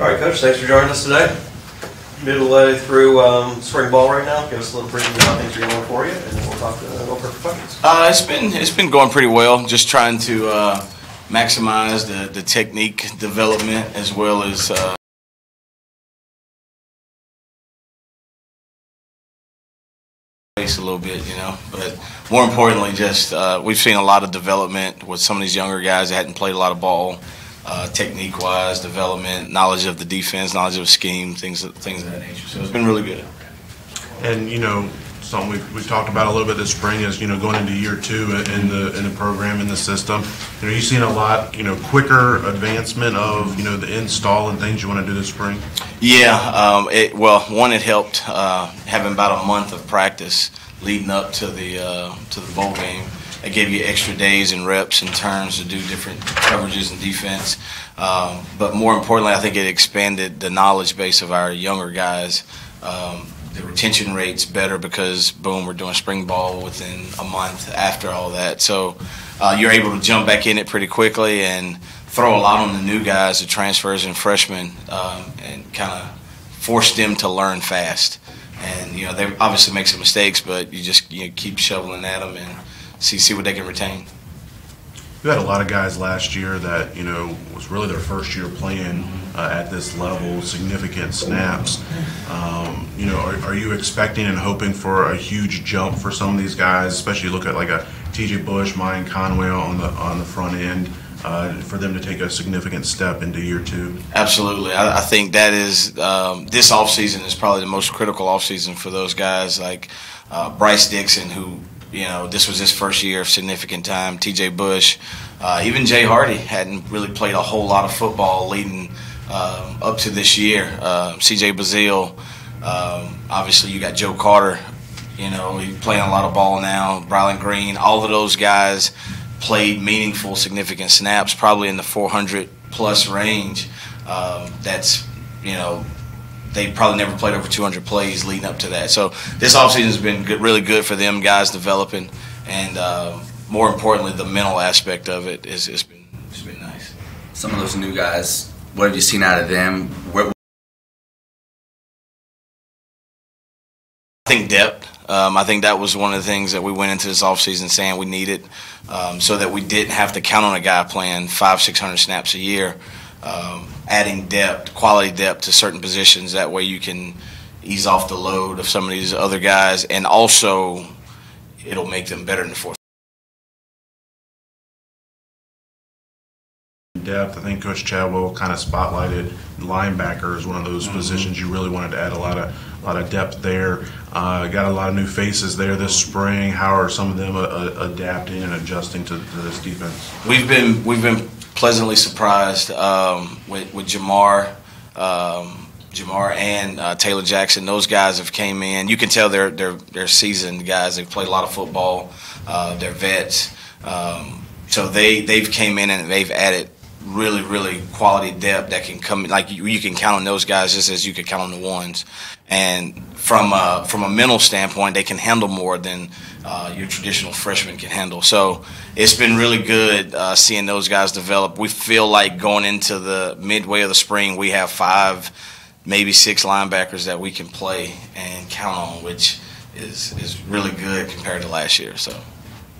All right, Coach, thanks for joining us today. Middle way through um, spring ball right now. Give us a little preview of how things are going for you, and we'll talk uh, go for questions. Uh, it's been it's been going pretty well. Just trying to uh, maximize the, the technique development as well as uh, a little bit, you know. But more importantly, just uh, we've seen a lot of development with some of these younger guys that hadn't played a lot of ball, uh, technique wise, development, knowledge of the defense, knowledge of scheme, things things of that nature. So it's been really good. And, you know, something we've, we've talked about a little bit this spring is, you know, going into year two in the, in the program, in the system. You know, you've seen a lot, you know, quicker advancement of, you know, the install and things you want to do this spring? Yeah, um, it, well, one, it helped uh, having about a month of practice leading up to the uh, to the bowl game. It gave you extra days and reps and turns to do different coverages and defense. Um, but more importantly, I think it expanded the knowledge base of our younger guys. Um, the retention rate's better because boom, we're doing spring ball within a month after all that. So uh, you're able to jump back in it pretty quickly and throw a lot on the new guys, the transfers and freshmen, um, and kind of force them to learn fast. And you know they obviously make some mistakes, but you just you know, keep shoveling at them and see see what they can retain. You had a lot of guys last year that, you know, was really their first year playing uh, at this level, significant snaps. Um, you know, are, are you expecting and hoping for a huge jump for some of these guys, especially look at like a TJ Bush, Mayan Conway on the on the front end, uh, for them to take a significant step into year two? Absolutely. I, I think that is um, this offseason is probably the most critical offseason for those guys like uh, Bryce Dixon, who you know, this was his first year of significant time. T.J. Bush, uh, even Jay Hardy hadn't really played a whole lot of football leading um, up to this year. Uh, C.J. Bazile, um, obviously you got Joe Carter. You know, he's playing a lot of ball now. Brylan Green, all of those guys played meaningful, significant snaps, probably in the 400 plus range. Um, that's you know they probably never played over 200 plays leading up to that. So this offseason has been good, really good for them guys developing, and uh, more importantly, the mental aspect of it is has been it's been nice. Some of those new guys, what have you seen out of them? Where, I think depth. Um, I think that was one of the things that we went into this offseason saying we needed um, so that we didn't have to count on a guy playing five, 600 snaps a year um, adding depth, quality depth to certain positions. That way you can ease off the load of some of these other guys, and also it'll make them better in the fourth. Depth. I think Coach Chadwell kind of spotlighted linebacker as one of those mm-hmm. positions you really wanted to add a lot of a lot of depth there. Uh, got a lot of new faces there this spring. How are some of them uh, uh adapting and adjusting to, to, this defense? We've been we've been pleasantly surprised um, with, with Jamar. Um, Jamar and uh, Taylor Jackson, those guys have came in. You can tell they're they're they're seasoned guys. They've played a lot of football. Uh, they're vets. Um, so they they've came in and they've added really really quality depth that can come like you, you can count on those guys just as you could count on the ones. And from a, from a mental standpoint, they can handle more than uh, your traditional freshman can handle. So it's been really good uh, seeing those guys develop. We feel like going into the midway of the spring, we have five, maybe six linebackers that we can play and count on, which is is really good compared to last year. So.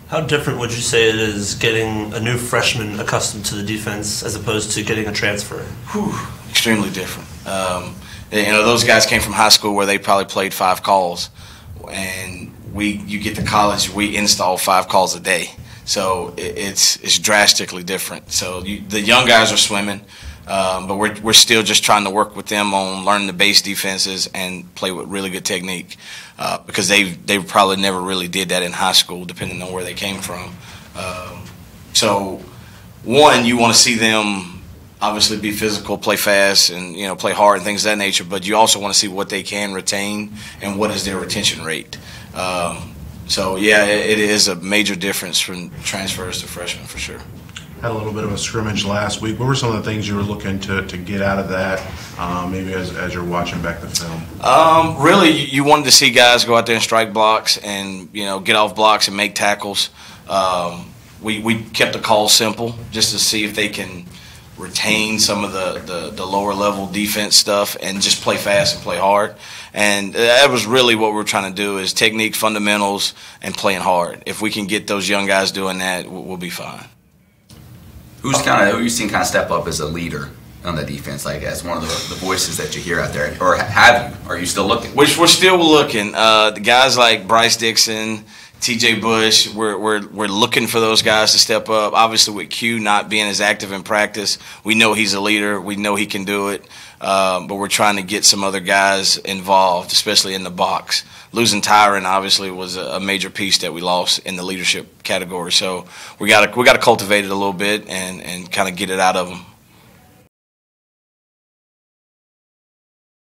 How different would you say it is getting a new freshman accustomed to the defense as opposed to getting a transfer? Whew, extremely different. Um, you know, those guys came from high school where they probably played five calls, and we you get to college, we install five calls a day. So it's it's drastically different. So you, the young guys are swimming, um, but we're we're still just trying to work with them on learning the base defenses and play with really good technique, uh, because they they probably never really did that in high school, depending on where they came from. Um, so one, you want to see them obviously be physical, play fast, and you know play hard and things of that nature. But you also want to see what they can retain and what is their retention rate. Um, so yeah, it, it is a major difference from transfers to freshmen for sure. Had a little bit of a scrimmage last week. What were some of the things you were looking to, to get out of that? Um, maybe as, as you're watching back the film. Um, really, you wanted to see guys go out there and strike blocks and you know get off blocks and make tackles. Um, we we kept the call simple just to see if they can retain some of the, the, the lower level defense stuff and just play fast and play hard. And that was really what we're trying to do is technique, fundamentals, and playing hard. If we can get those young guys doing that, we'll be fine. Who's kind of who you seen kind of step up as a leader on the defense, like as one of the, the voices that you hear out there, or have you? Are you still looking? Which we're still looking. Uh, the guys like Bryce Dixon, T.J. Bush, we're, we're, we're looking for those guys to step up. Obviously, with Q not being as active in practice, we know he's a leader. We know he can do it. Um, but we're trying to get some other guys involved, especially in the box. Losing Tyron obviously was a, a major piece that we lost in the leadership category. So we got to we got to cultivate it a little bit and, and kind of get it out of them.